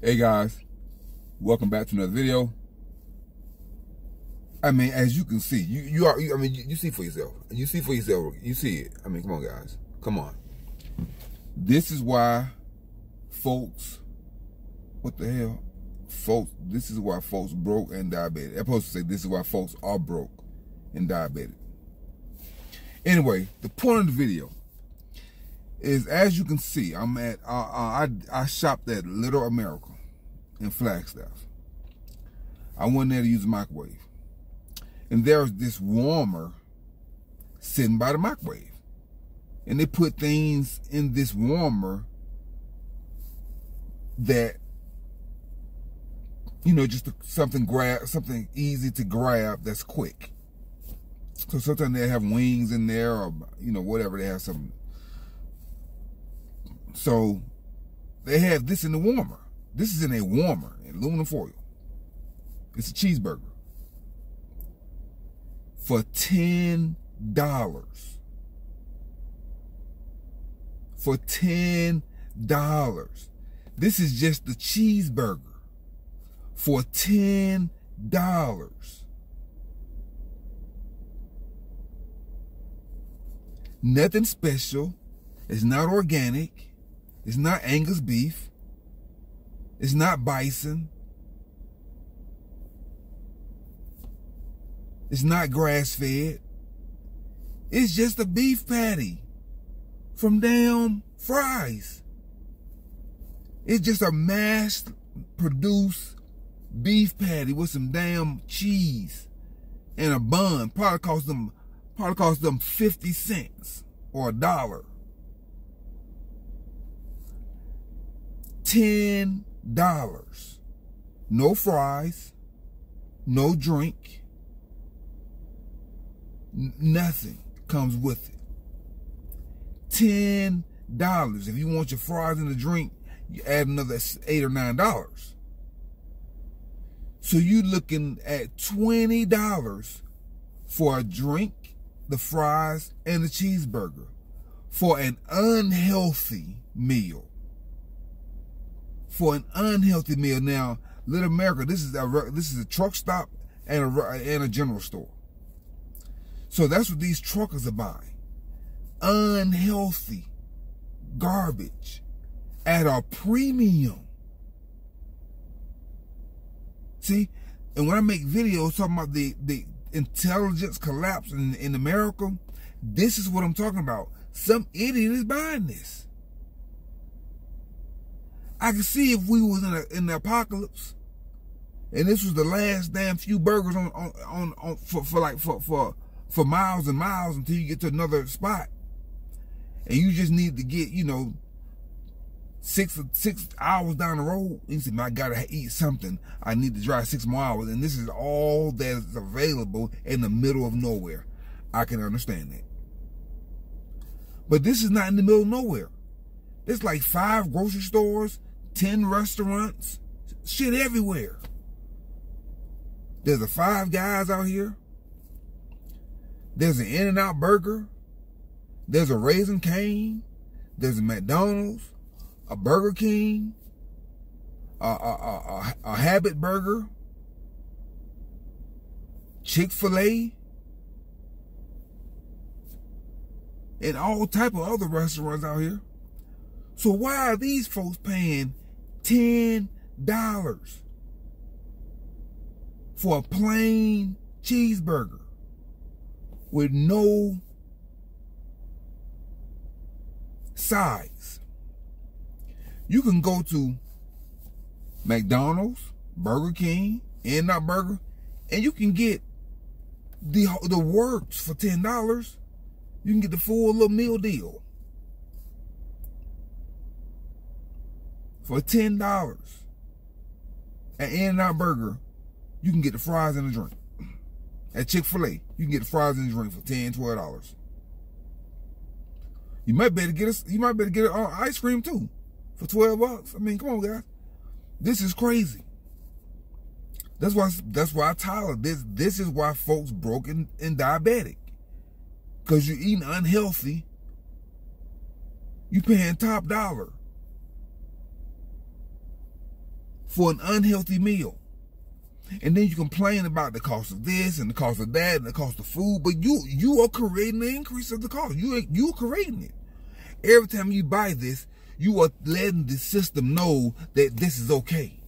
Hey guys, welcome back to another video. I mean, as you can see, you you are. You, I mean, you, you, see for yourself. You see for yourself. You see it. I mean, come on, guys. Come on. This is why, folks. What the hell, folks? This is why folks broke and diabetic. I'm supposed to say this is why folks are broke and diabetic. Anyway, the point of the video is, as you can see, I'm at. Uh, uh, I I shopped at Little America in Flagstaff. I went there to use a microwave and there's this warmer sitting by the microwave. And they put things in this warmer that, you know, just something grab, something easy to grab that's quick. So sometimes they have wings in there or, you know, whatever, they have some. So they have this in the warmer. This is in a warmer, in aluminum foil. It's a cheeseburger for $10. For $10. This is just the cheeseburger for $10. Nothing special. It's not organic. It's not Angus beef. It's not bison. It's not grass fed. It's just a beef patty from damn fries. It's just a mass produced beef patty with some damn cheese and a bun. Probably cost them probably cost them 50 cents or a dollar. Ten dollars. No fries, no drink, nothing comes with it. Ten dollars. If you want your fries and a drink, you add another eight or nine dollars. So you're looking at twenty dollars for a drink, the fries, and the cheeseburger for an unhealthy meal. For an unhealthy meal. Now, Little America, this is a this is a truck stop and a and a general store. So that's what these truckers are buying. Unhealthy garbage at a premium. See, and when I make videos talking about the, the intelligence collapse in, in America, this is what I'm talking about. Some idiot is buying this. I can see if we was in, a, in the apocalypse, and this was the last damn few burgers on on on, on for, for like for for for miles and miles until you get to another spot. And you just need to get, you know, six six hours down the road. You say, I gotta eat something. I need to drive six more hours. And this is all that is available in the middle of nowhere. I can understand that. But this is not in the middle of nowhere. There's like five grocery stores, 10 restaurants, shit everywhere. There's a five guys out here. There's an In-N-Out Burger. There's a Raising Cane. There's a McDonald's, a Burger King, a, a, a, a Habit Burger, Chick-fil-A, and all type of other restaurants out here. So why are these folks paying $10 for a plain cheeseburger? with no size. You can go to McDonald's, Burger King, In-N-Out Burger, and you can get the the works for ten dollars. You can get the full little meal deal for ten dollars. At In-N-Out Burger, you can get the fries and the drink. At Chick-fil-A, you can get the fries and the drink for $10, $12. You might better get us. You might better get uh, ice cream too, for 12 bucks. I mean, come on, guys. This is crazy. That's why. That's why Tyler. This. This is why folks broken and diabetic. Cause you're eating unhealthy. You paying top dollar. For an unhealthy meal. And then you complain about the cost of this and the cost of that and the cost of food, but you you are creating the increase of the cost. You you are creating it. Every time you buy this, you are letting the system know that this is okay.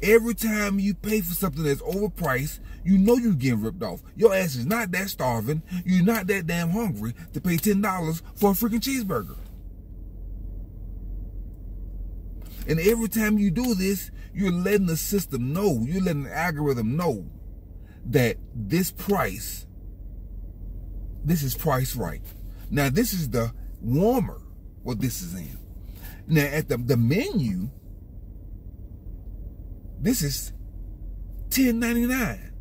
Every time you pay for something that's overpriced, you know you're getting ripped off. Your ass is not that starving. You're not that damn hungry to pay $10 for a freaking cheeseburger. And every time you do this, you're letting the system know, you're letting the algorithm know that this price, this is price right. Now, this is the warmer what this is in. Now, at the, the menu, this is ten ninety nine.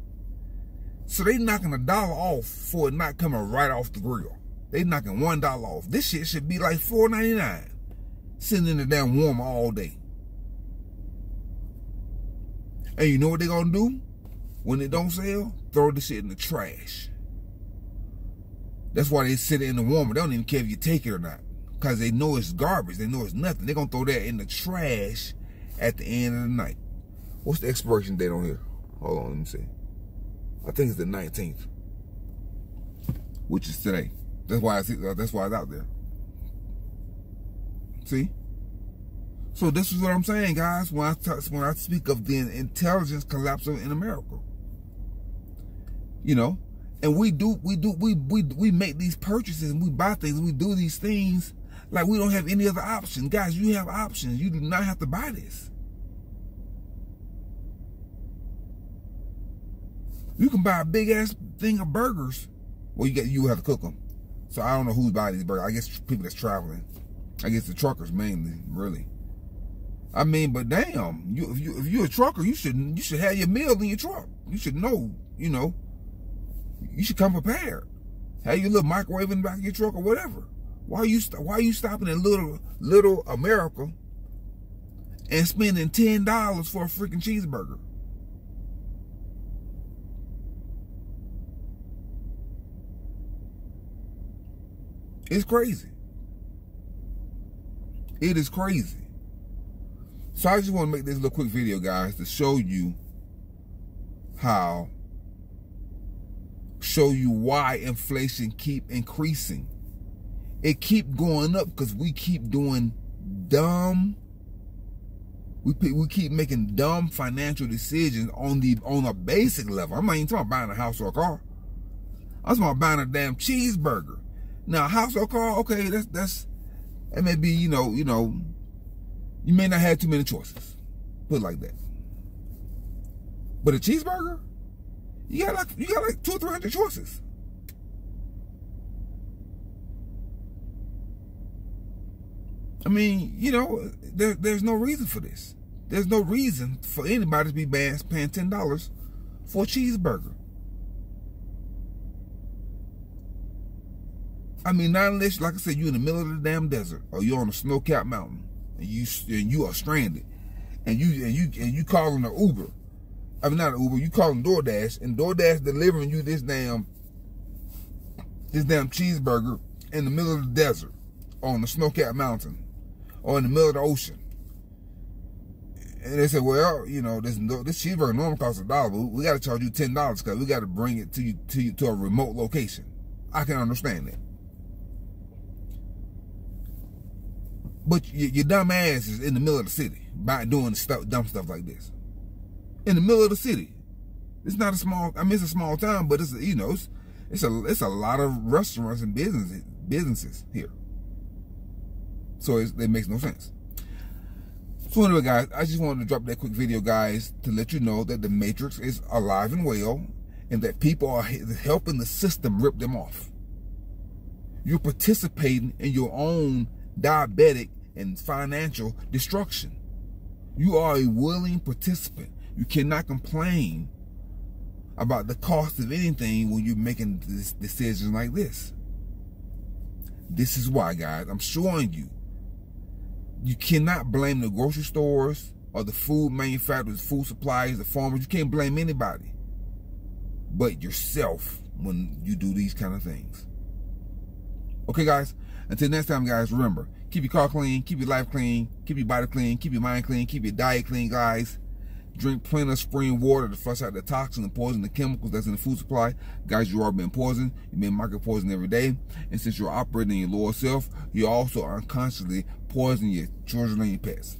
So they knocking a dollar off for it not coming right off the grill. They knocking one dollar off. This shit should be like four ninety nine, sitting in the damn warmer all day. And you know what they gonna do when it don't sell? Throw the shit in the trash. That's why they sit it in the warmer. They don't even care if you take it or not. Because they know it's garbage. They know it's nothing. They're going to throw that in the trash at the end of the night. What's the expiration date on here? Hold on, let me see. I think it's the 19th. Which is today. That's why I see that's why it's out there. See? So this is what I'm saying, guys, when I talk, when I speak of the intelligence collapse in America. You know, and we do we do we we we make these purchases and we buy things and we do these things like we don't have any other option. Guys you have options. You do not have to buy this. You can buy a big ass thing of burgers. Well you get you have to cook them so i don't know who's buying these burgers. I guess people that's traveling i guess the truckers mainly really i mean but damn you if you if you're a trucker you should you should have your meal in your truck you should know you know you should come prepared. Have your little microwave in the back of your truck or whatever. Why are you why are you stopping in little little America and spending ten dollars for a freaking cheeseburger? It's crazy. It is crazy. So I just want to make this little quick video, guys, to show you how show you why inflation keep increasing. It keep going up because we keep doing dumb. We we keep making dumb financial decisions on the on a basic level. I'm not even talking about buying a house or a car. I'm talking about buying a damn cheeseburger. Now, house or car, okay, that's that's that may be you know you know you may not have too many choices. Put it like that. But a cheeseburger, you got like you got like two or three hundred choices. I mean, you know, there, there's no reason for this. There's no reason for anybody to be paying ten dollars for a cheeseburger. I mean, not unless, like I said, you're in the middle of the damn desert or you're on a snow-capped mountain and you and you are stranded, and you and you and you calling an Uber I mean not an Uber, you call them DoorDash, and DoorDash delivering you this damn this damn cheeseburger in the middle of the desert, on the snow-capped mountain, or in the middle of the ocean. And they said, well, you know, this this cheeseburger normally costs a dollar, but we got to charge you ten dollars because we got to bring it to you to you to a remote location. I can understand that. But your, your dumb ass is in the middle of the city by doing stuff, dumb stuff like this in the middle of the city. It's not a small. I mean, it's a small town, but it's you know, it's, it's a it's a lot of restaurants and businesses businesses here. So it makes no sense. So anyway, guys, I just wanted to drop that quick video, guys, to let you know that the Matrix is alive and well, and that people are helping the system rip them off. You're participating in your own diabetic and financial destruction. You are a willing participant. You cannot complain about the cost of anything when you're making decisions like this. This is why, guys, I'm showing you. You cannot blame the grocery stores or the food manufacturers, food suppliers, the farmers. You can't blame anybody but yourself when you do these kind of things. Okay, guys? Until next time, guys, remember, keep your car clean, keep your life clean, keep your body clean, keep your mind clean, keep your diet clean, guys. Drink plenty of spring water to flush out the toxins and poison, the chemicals that's in the food supply. Guys, you are being poisoned. You're being micro poisoned every day. And since you're operating your lower self, you also unconsciously poison your children and your pets.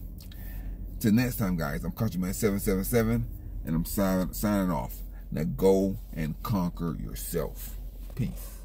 Till next time, guys, I'm Countryman777, and I'm signing off. Now go and conquer yourself. Peace.